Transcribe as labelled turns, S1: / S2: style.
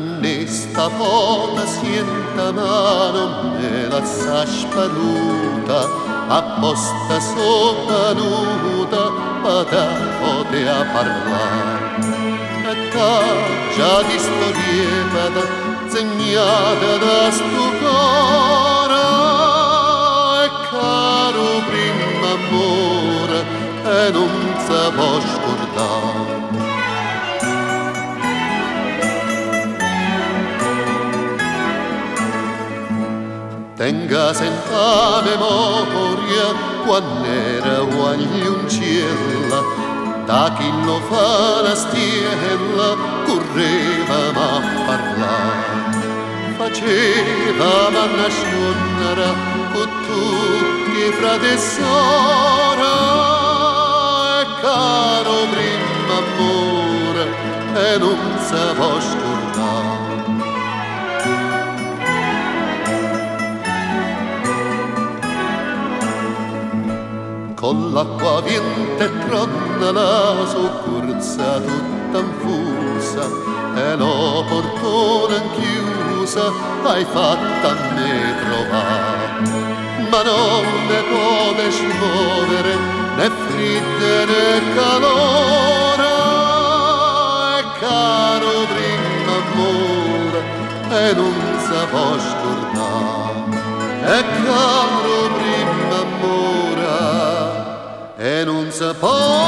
S1: questa volta sienta mano me la sa sparuta apposta soppanuta vada pote a parlare già di storieta segnata da sto e caro primo amore e non sa può scordare Tenga senta memoria quando era guagliuncella, da chi lo fa la stiella correva a parlare. Faceva manna scionnara con tutti frate e sora, e caro primo amore, e non sa può scordare. Con l'acqua viente tronna la soccorsa tutta infusa e lo portone chiusa hai fatta a me trovare. Ma non ne puoi smuovere né fredde né calore e caro primo amore e non sa può scordare e caro suppose.